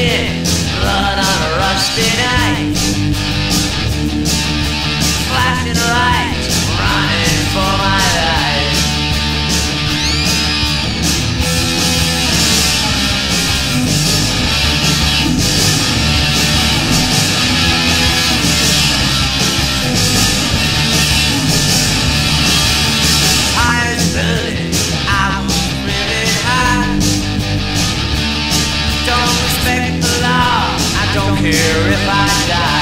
Yeah. here if I die.